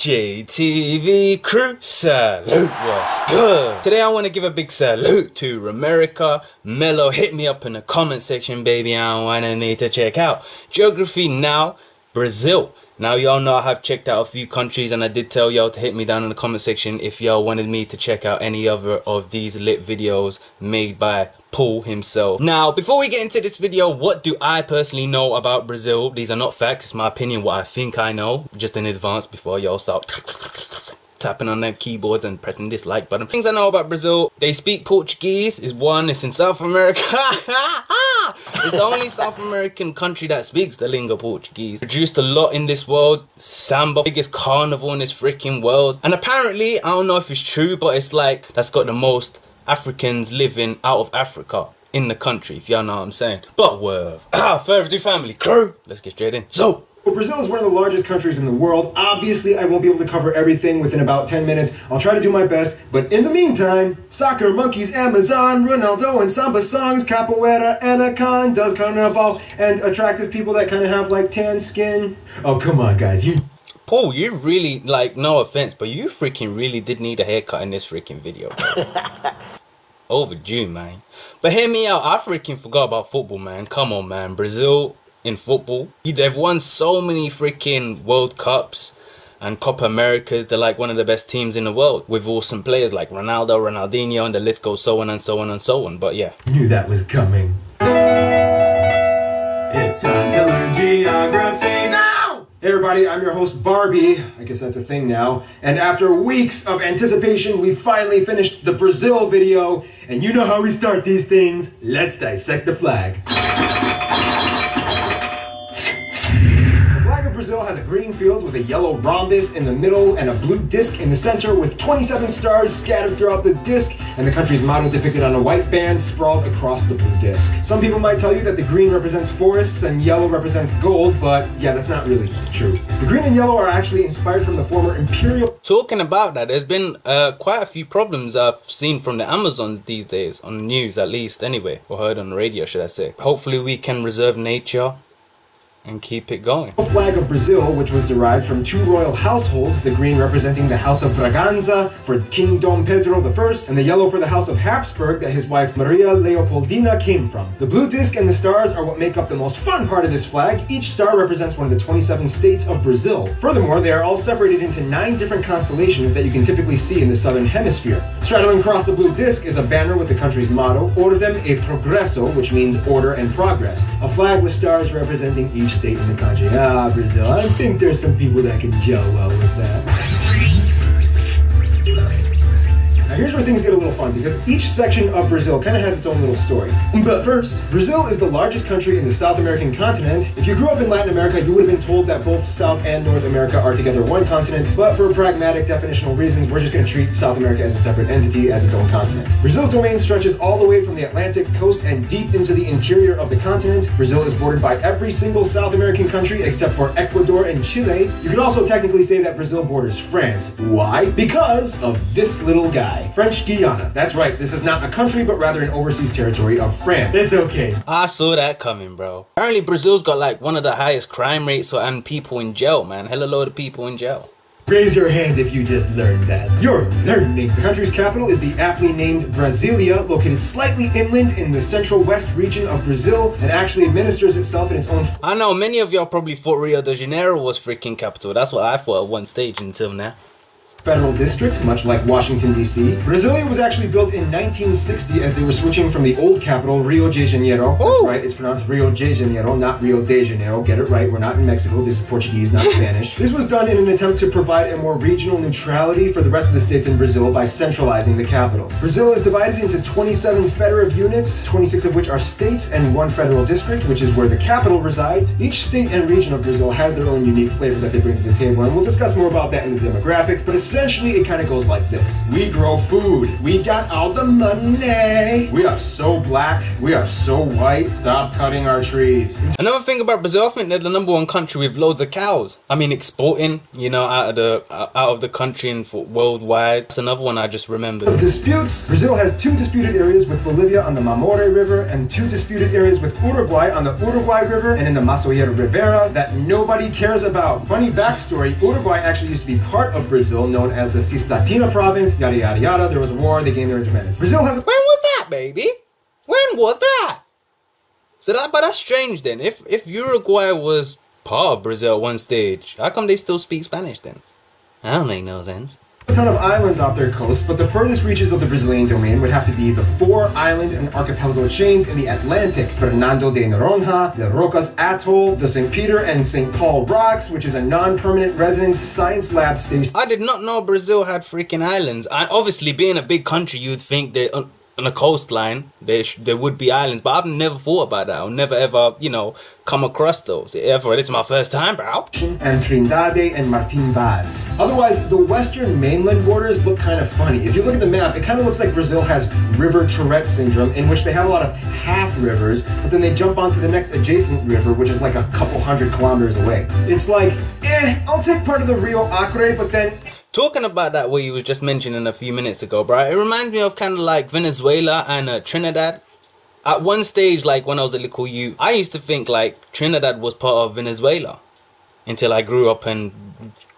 JTV crew, salute, what's good? Today I want to give a big salute to Romerica Mello. Hit me up in the comment section, baby. I want to need to check out Geography Now, Brazil. Now y'all know I have checked out a few countries and I did tell y'all to hit me down in the comment section if y'all wanted me to check out any other of these lit videos made by Paul himself. Now, before we get into this video, what do I personally know about Brazil? These are not facts, it's my opinion, what I think I know, just in advance before y'all start tapping on their keyboards and pressing this like button. Things I know about Brazil, they speak Portuguese, is one, it's in South America. it's the only South American country that speaks the lingo Portuguese. Produced a lot in this world. Samba, biggest carnival in this freaking world. And apparently, I don't know if it's true, but it's like that's got the most Africans living out of Africa in the country, if y'all know what I'm saying. But with ah, further ado, family crew, let's get straight in. So, well, Brazil is one of the largest countries in the world. Obviously, I won't be able to cover everything within about 10 minutes. I'll try to do my best. But in the meantime, soccer, monkeys, Amazon, Ronaldo, and samba songs, capoeira, anaconda, anacondas, carnival, and attractive people that kind of have like tan skin. Oh, come on, guys. You. Paul, you really, like, no offense, but you freaking really did need a haircut in this freaking video. Overdue, man. But hear me out. I freaking forgot about football, man. Come on, man. Brazil in football. They've won so many freaking World Cups and Copa Americas. They're like one of the best teams in the world with awesome players like Ronaldo, Ronaldinho, and the list goes so on and so on and so on. But yeah. Knew that was coming. Hey everybody, I'm your host Barbs. I guess that's a thing now. And after weeks of anticipation, we finally finished the Brazil video. And you know how we start these things. Let's dissect the flag. Green field with a yellow rhombus in the middle and a blue disc in the center with 27 stars scattered throughout the disc and the country's motto depicted on a white band sprawled across the blue disc. Some people might tell you that the green represents forests and yellow represents gold, but yeah, that's not really true. The green and yellow are actually inspired from the former imperial... Talking about that, there's been uh, quite a few problems I've seen from the Amazons these days, on the news at least anyway, or heard on the radio should I say. Hopefully we can reserve nature and keep it going. The flag of Brazil, which was derived from two royal households, the green representing the House of Braganza for King Dom Pedro I, and the yellow for the House of Habsburg that his wife Maria Leopoldina came from. The blue disc and the stars are what make up the most fun part of this flag. Each star represents one of the 27 states of Brazil. Furthermore, they are all separated into nine different constellations that you can typically see in the southern hemisphere. Straddling across the blue disc is a banner with the country's motto, Ordem e Progresso, which means order and progress. A flag with stars representing each state in the country. Ah, Brazil. I think there's some people that can gel well with that. Here's where things get a little fun because each section of Brazil kind of has its own little story. But first, Brazil is the largest country in the South American continent. If you grew up in Latin America, you would have been told that both South and North America are together one continent, but for pragmatic definitional reasons, we're just going to treat South America as a separate entity, as its own continent. Brazil's domain stretches all the way from the Atlantic coast and deep into the interior of the continent. Brazil is bordered by every single South American country except for Ecuador and Chile. You could also technically say that Brazil borders France. Why? Because of this little guy. French Guiana. That's right, this is not a country, but rather an overseas territory of France. It's okay. I saw that coming, bro. Apparently, Brazil's got like one of the highest crime rates and people in jail, man. Hella load of people in jail. Raise your hand if you just learned that. You're learning. The country's capital is the aptly named Brasilia, located slightly inland in the central west region of Brazil, and actually administers itself in its own. I know many of y'all probably thought Rio de Janeiro was freaking capital. That's what I thought at one stage until now federal district, much like Washington, D.C. Brasilia was actually built in 1960 as they were switching from the old capital, Rio de Janeiro. That's Ooh. right, it's pronounced Rio de Janeiro, not Rio de Janeiro. Get it right, we're not in Mexico. This is Portuguese, not Spanish. This was done in an attempt to provide a more regional neutrality for the rest of the states in Brazil by centralizing the capital. Brazil is divided into 27 federative units, 26 of which are states, and one federal district, which is where the capital resides. Each state and region of Brazil has their own unique flavor that they bring to the table, and we'll discuss more about that in the demographics, but Essentially, it kind of goes like this We grow food. We got all the money. We are so black. We are so white. Stop cutting our trees. Another thing about Brazil, I think they're the number one country with loads of cows. I mean, exporting, you know, out of the out of the country and for worldwide. That's another one I just remembered. Of disputes, Brazil has two disputed areas with Bolivia on the Mamoré River and two disputed areas with Uruguay on the Uruguay River and in the Masoyera Rivera that nobody cares about. Funny backstory, Uruguay actually used to be part of Brazil, known as the Cisplatina province, yada yada yada. There was a war, they gained their independence. Brazil has a When was that, baby? When was that? So that, but that's strange then. If if Uruguay was part of Brazil at one stage, how come they still speak Spanish then? That don't make no sense. A ton of islands off their coast, but the furthest reaches of the Brazilian domain would have to be the four island and archipelago chains in the Atlantic Fernando de Noronha, the Rocas Atoll, the St. Peter and St. Paul Rocks, which is a non permanent residence science lab station. I did not know Brazil had freaking islands. I, obviously, being a big country, you'd think that on, a coastline there sh- there would be islands, but I've never thought about that. I've never ever, you know, come across those. Ever, this is my first time, bro. and Trindade and Martin Vaz. Otherwise, the western mainland borders look kind of funny. If you look at the map, it kind of looks like Brazil has river Tourette syndrome, in which they have a lot of half rivers, but then they jump onto the next adjacent river, which is like a couple hundred kilometers away. It's like, eh, I'll take part of the Rio Acre, but then Talking about that, what you was just mentioning a few minutes ago, bro, it reminds me of kind of like Venezuela and uh, Trinidad. At one stage, like when I was a little youth, I used to think like Trinidad was part of Venezuela until I grew up and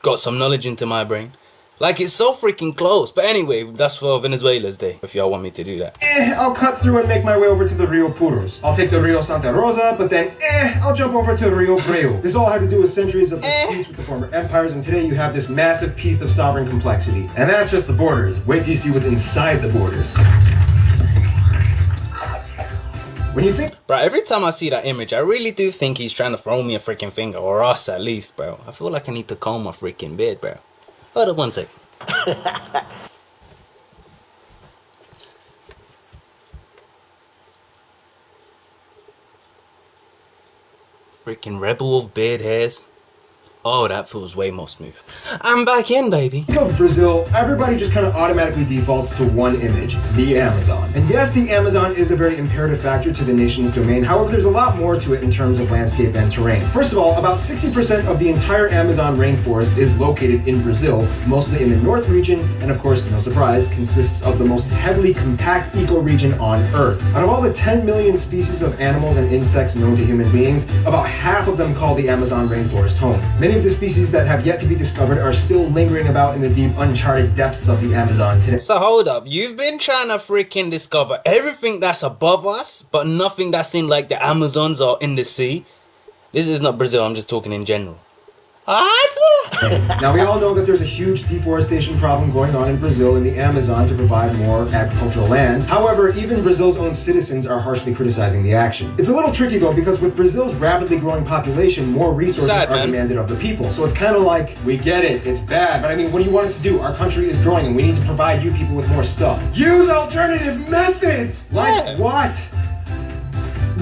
got some knowledge into my brain. Like it's so freaking close. But anyway, that's for Venezuela's day. If y'all want me to do that. eh, I'll cut through and make my way over to the Rio Purus. I'll take the Rio Santa Rosa, but then, eh, I'll jump over to Rio Breu. This all had to do with centuries of Eh. disputes with the former empires, and today you have this massive piece of sovereign complexity. And that's just the borders. Wait till you see what's inside the borders. When you think Bro, every time I see that image, I really do think he's trying to throw me a freaking finger, or us at least, bro. I feel like I need to comb my freaking beard, bro. Hold up one sec. freaking rebel of beard hairs. Oh, that feels way more smooth. I'm back in, baby. of Brazil, everybody just kind of automatically defaults to one image, the Amazon. And yes, the Amazon is a very imperative factor to the nation's domain. However, there's a lot more to it in terms of landscape and terrain. First of all, about 60% of the entire Amazon rainforest is located in Brazil, mostly in the north region, and of course, no surprise, consists of the most heavily compact ecoregion on Earth. Out of all the 10 million species of animals and insects known to human beings, about half of them call the Amazon rainforest home. Many of the species that have yet to be discovered are still lingering about in the deep, uncharted depths of the Amazon today. So hold up, you've been trying to freaking discover everything that's above us, but nothing that's in like the Amazons or in the sea. This is not Brazil, I'm just talking in general. What? Now, we all know that there's a huge deforestation problem going on in Brazil in the Amazon to provide more agricultural land. However, even Brazil's own citizens are harshly criticizing the action. It's a little tricky though, because with Brazil's rapidly growing population, more resources Sad, are man. demanded of the people. So it's kind of like, we get it, it's bad, but I mean, what do you want us to do? Our country is growing and we need to provide you people with more stuff. Use alternative methods! Like Yeah. what?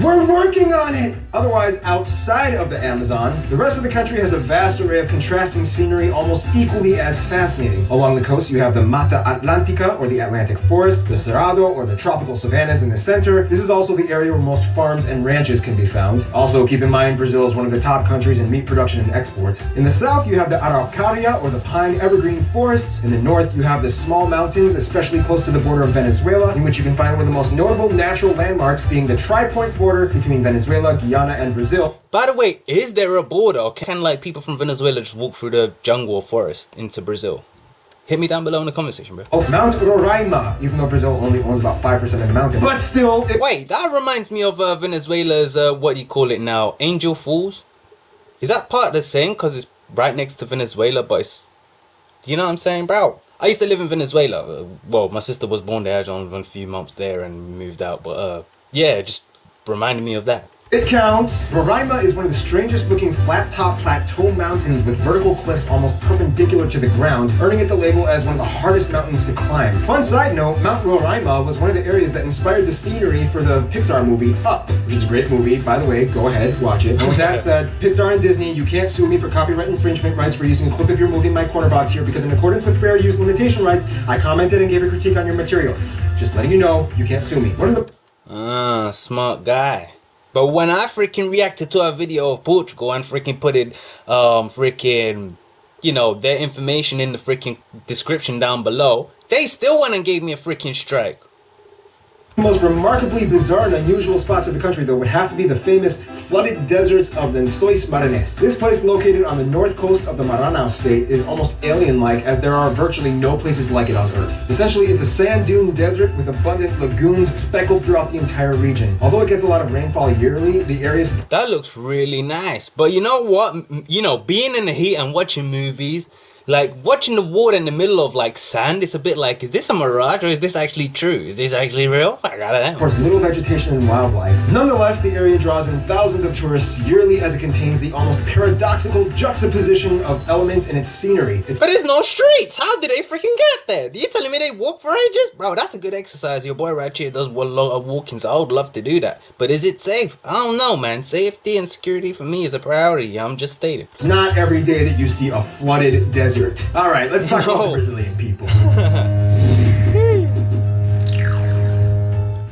We're working on it! Otherwise, outside of the Amazon, the rest of the country has a vast array of contrasting scenery almost equally as fascinating. Along the coast, you have the Mata Atlantica, or the Atlantic Forest, the Cerrado, or the tropical savannas in the center. This is also the area where most farms and ranches can be found. Also, keep in mind, Brazil is one of the top countries in meat production and exports. In the south, you have the Araucaria, or the pine evergreen forests. In the north, you have the small mountains, especially close to the border of Venezuela, in which you can find one of the most notable natural landmarks being the tri-point border between Venezuela, Guyana, and Brazil. By the way, is there a border? Or can like people from Venezuela just walk through the jungle or forest into Brazil? Hit me down below in the comment section, bro. Oh, Mount Roraima, even though Brazil only owns about 5% of the mountain. But still, it- Wait, that reminds me of uh, Venezuela's, uh, what do you call it now? Angel Falls? Is that part of the same? Because it's right next to Venezuela, but it's. You know what I'm saying, bro? I used to live in Venezuela. Uh, Well, my sister was born there. I only spent a few months there and moved out. But uh, yeah, it just reminded me of that. It counts. Roraima is one of the strangest looking flat top plateau mountains with vertical cliffs almost perpendicular to the ground, earning it the label as one of the hardest mountains to climb. Fun side note, Mount Roraima was one of the areas that inspired the scenery for the Pixar movie Up, which is a great movie. By the way, go ahead, watch it. And with that said, Pixar and Disney, you can't sue me for copyright infringement rights for using a clip of your movie in my corner box here because in accordance with fair use limitation rights, I commented and gave a critique on your material. Just letting you know, you can't sue me. One of the Ah, smart guy. But when I freaking reacted to a video of Portugal and freaking put it, um, freaking, you know, their information in the freaking description down below, they still went and gave me a freaking strike. The most remarkably bizarre and unusual spots of the country, though, would have to be the famous flooded deserts of the Lençóis Maranhenses. This place, located on the north coast of the Maranhão state, is almost alien-like, as there are virtually no places like it on Earth. Essentially, it's a sand dune desert with abundant lagoons speckled throughout the entire region. Although it gets a lot of rainfall yearly, the area is That looks really nice. But you know what? You know, being in the heat and watching movies, like watching the water in the middle of like sand, it's a bit like, is this a mirage or is this actually true? Is this actually real? I gotta of know. course, little vegetation and wildlife. Nonetheless, the area draws in thousands of tourists yearly as it contains the almost paradoxical juxtaposition of elements in its scenery. It's But there's no streets. How did they freaking get there? You telling me they walk for ages? Bro, that's a good exercise. Your boy right here does a lot of walking, so I would love to do that. But is it safe? I don't know, man. Safety and security for me is a priority. I'm just stating. It's not every day that you see a flooded desert. All right, let's talk about the Brazilian people.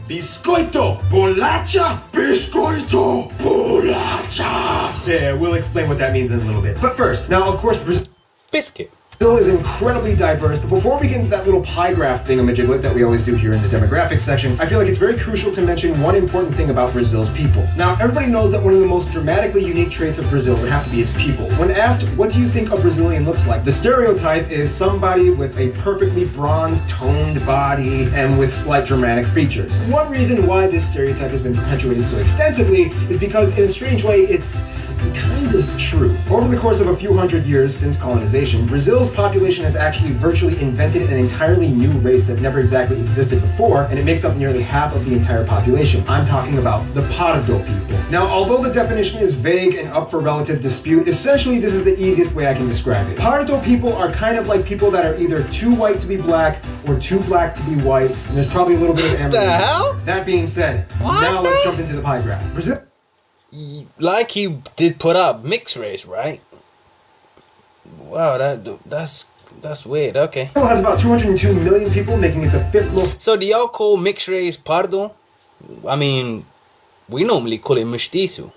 Biscoito, bolacha, biscoito, bolacha. yeah, we'll explain what that means in a little bit. But first, now, of course, Brazil. Biscuit. Is incredibly diverse, but before we get into that little pie graph thingamajiglet that we always do here in the demographics section, I feel like it's very crucial to mention one important thing about Brazil's people. Now, everybody knows that one of the most dramatically unique traits of Brazil would have to be its people. When asked, what do you think a Brazilian looks like? The stereotype is somebody with a perfectly bronze toned body and with slight dramatic features. One reason why this stereotype has been perpetuated so extensively is because, in a strange way, it's kind of true. Over the course of a few hundred years since colonization, Brazil's population has actually virtually invented an entirely new race that never exactly existed before, and it makes up nearly half of the entire population. I'm talking about the Pardo people. Now, although the definition is vague and up for relative dispute, essentially this is the easiest way I can describe it. Pardo people are kind of like people that are either too white to be black or too black to be white, and there's probably a little bit of amber. The hell? That being said, What now let's jump into the pie graph. Brazil Like you did put up mixed race, right? Wow, that that's that's weird. Okay. Brazil has about 202 million people, making it the fifth most So do y'all call mixed race pardo? I mean, we normally call it mestiço,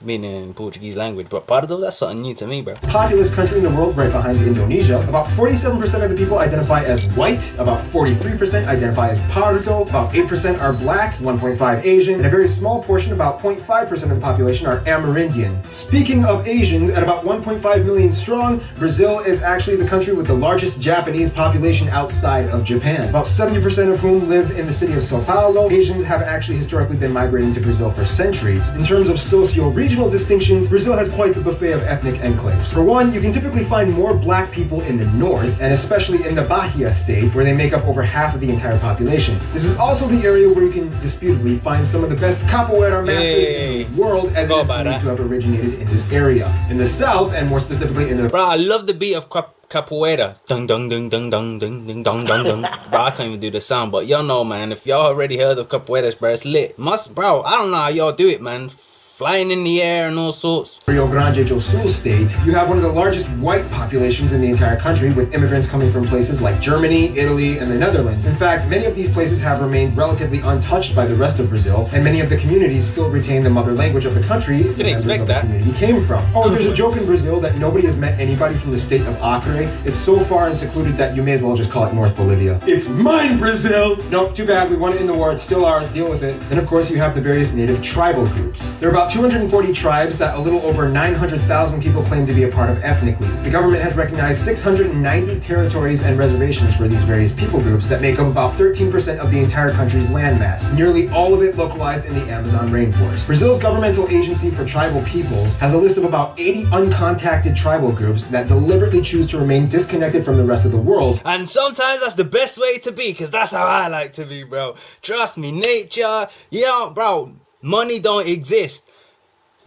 meaning in Portuguese language, but pardo that's something new to me, bro. populous country in the world, right behind Indonesia. About 47% of the people identify as white, about 43% identify as pardo, about 8% are black, 1.5 Asian, and a very small portion, about 0.5% of the population, are Amerindian. Speaking of Asians, at about 1.5 million strong, Brazil is actually the country with the largest Japanese population outside of Japan. About 70% of whom live in the city of Sao Paulo. Asians have actually historically been migrating to Brazil for centuries. In terms of socio-regional distinctions, Brazil has quite the buffet of ethnic enclaves. For one, you can typically find more black people in the north, and especially in the Bahia state, where they make up over half of the entire population. This is also the area where you can disputably find some of the best capoeira masters Yay. in the world, as it Go is about believed to have originated in this area. In the south, and more specifically in the Bro, I love the beat of cap- capoeira. Dung dung dung dung dung dung dung dung dung dung. Bro, I can't even do the sound, but y'all know, man. If y'all already heard of capoeiras, bro, it's lit. Must, bro. I don't know how y'all do it, man. Flying in the air and all sorts. Rio Grande do Sul state, you have one of the largest white populations in the entire country, with immigrants coming from places like Germany, Italy, and the Netherlands. In fact, many of these places have remained relatively untouched by the rest of Brazil, and many of the communities still retain the mother language of the country the members expect of that. the community came from. Oh, there's a joke in Brazil that nobody has met anybody from the state of Acre. It's so far and secluded that you may as well just call it North Bolivia. It's mine, Brazil. Nope, too bad. We won it in the war. It's still ours. Deal with it. Then, of course, you have the various native tribal groups. There are about 240 tribes that a little over 900,000 people claim to be a part of ethnically. The government has recognized 690 territories and reservations for these various people groups that make up about 13% of the entire country's landmass, nearly all of it localized in the Amazon rainforest. Brazil's governmental agency for tribal peoples has a list of about 80 uncontacted tribal groups that deliberately choose to remain disconnected from the rest of the world And sometimes that's the best way to be, because that's how I like to be, bro. Trust me, nature, know, bro. Money don't exist.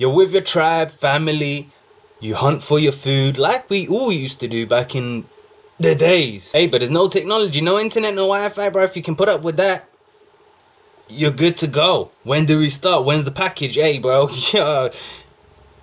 You're with your tribe, family. You hunt for your food like we all used to do back in the days. Hey, but there's no technology, no internet, no Wi-Fi, bro. If you can put up with that, you're good to go. When do we start? When's the package? Hey, bro.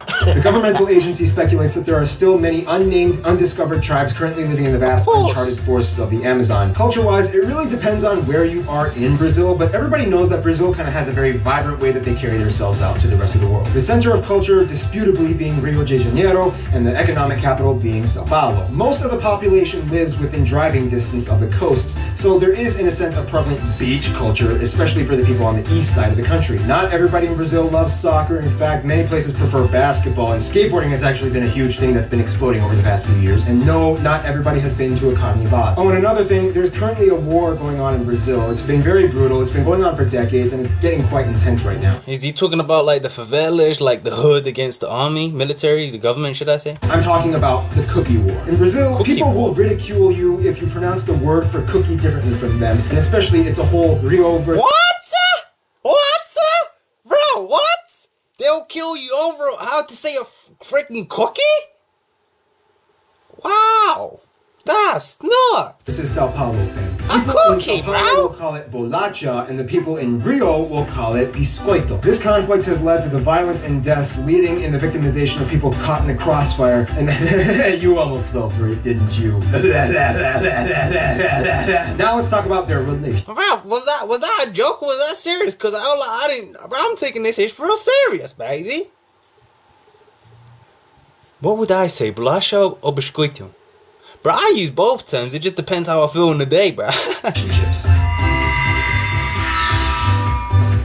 The governmental agency speculates that there are still many unnamed, undiscovered tribes currently living in the vast, uncharted forests of the Amazon. Culture wise, it really depends on where you are in Brazil, but everybody knows that Brazil kind of has a very vibrant way that they carry themselves out to the rest of the world. The center of culture, disputably, being Rio de Janeiro, and the economic capital being Sao Paulo. Most of the population lives within driving distance of the coasts, so there is, in a sense, a prevalent beach culture, especially for the people on the east side of the country. Not everybody in Brazil loves soccer. In fact, many places prefer basketball, and skateboarding has actually been a huge thing that's been exploding over the past few years. And no, not everybody has been to a carnival. Oh, and another thing, there's currently a war going on in Brazil. It's been very brutal. It's been going on for decades, and it's getting quite intense right now. Is he talking about like the favelas, like the hood against the army, military, the government, should I say? I'm talking about the cookie war. In Brazil, Cookie people war. will ridicule you if you pronounce the word for cookie differently from them, and especially it's a whole What? What? Bro, what? They'll kill you over how to say a freaking cookie? Wow. That's nuts. This is Sao Paulo thing. A People in cookie, Sao Paulo bro. will call it bolacha, and the people in Rio will call it biscoito. This conflict has led to the violence and deaths, leading in the victimization of people caught in the crossfire. And you almost fell for it, didn't you? now let's talk about their relation. Bro, was that was that a joke? or Was that serious? Cause I, I didn't. Bro, I'm taking this shit real serious, baby. What would I say, bolacha or biscoito? Bro, I use both terms. It just depends how I feel in the day, bro.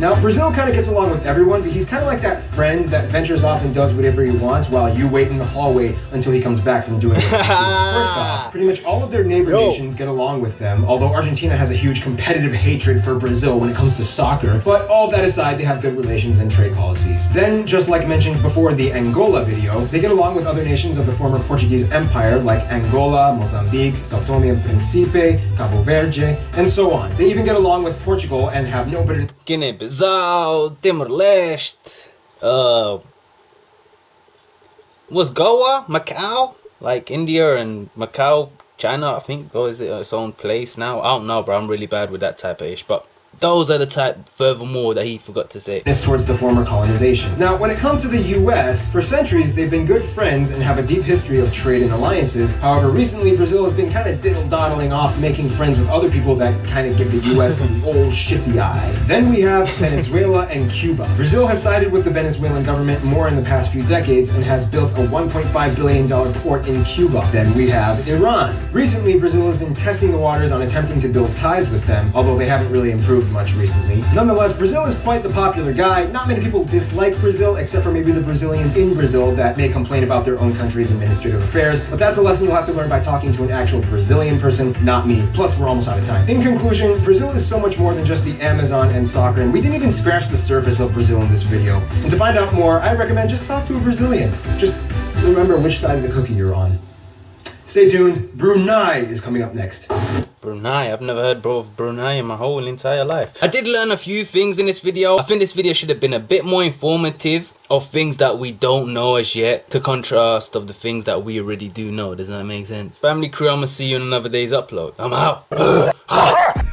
Now, Brazil kind of gets along with everyone, but he's kind of like that friend that ventures off and does whatever he wants while you wait in the hallway until he comes back from doing it. First off, pretty much all of their neighbor Yo. nations get along with them, although Argentina has a huge competitive hatred for Brazil when it comes to soccer. But all that aside, they have good relations and trade policies. Then, just like mentioned before the Angola video, they get along with other nations of the former Portuguese Empire like Angola, Mozambique, Sao Tome and Principe, Cabo Verde, and so on. They even get along with Portugal and have no bitter Guinea-Bissau, Timor-Leste, uh, was Goa, Macau, like India and Macau, China, I think, or is it its own place now? I don't know, bro. I'm really bad with that type of ish, but those are the type, furthermore, that he forgot to say. bitterness towards the former colonization. Now, when it comes to the US, for centuries they've been good friends and have a deep history of trade and alliances. However, recently Brazil has been kind of diddle-doddling off making friends with other people that kind of give the US the old shifty eyes. Then we have Venezuela and Cuba. Brazil has sided with the Venezuelan government more in the past few decades and has built a $1.5 billion port in Cuba. Then we have Iran. Recently, Brazil has been testing the waters on attempting to build ties with them, although they haven't really improved much recently. Nonetheless, Brazil is quite the popular guy. Not many people dislike Brazil, except for maybe the Brazilians in Brazil that may complain about their own country's administrative affairs. But that's a lesson you'll have to learn by talking to an actual Brazilian person, not me. Plus, we're almost out of time. In conclusion, Brazil is so much more than just the Amazon and soccer, and we didn't even scratch the surface of Brazil in this video. And to find out more, I recommend just talk to a Brazilian. Just remember which side of the cookie you're on. Stay tuned. Brunei is coming up next. Brunei. I've never heard of Brunei in my whole entire life. I did learn a few things in this video. I think this video should have been a bit more informative of things that we don't know as yet to contrast of the things that we already do know. Does that make sense? Family crew, I'm gonna see you in another day's upload. I'm out. Ah.